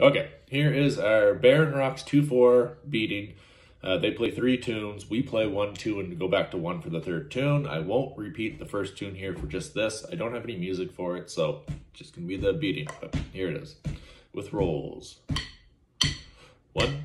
Okay, here is our Barren Rocks 2-4 beating. Uh, they play three tunes. We play one, two, and go back to one for the third tune. I won't repeat the first tune here for just this. I don't have any music for it, so just gonna be the beating. But here it is, with rolls. One.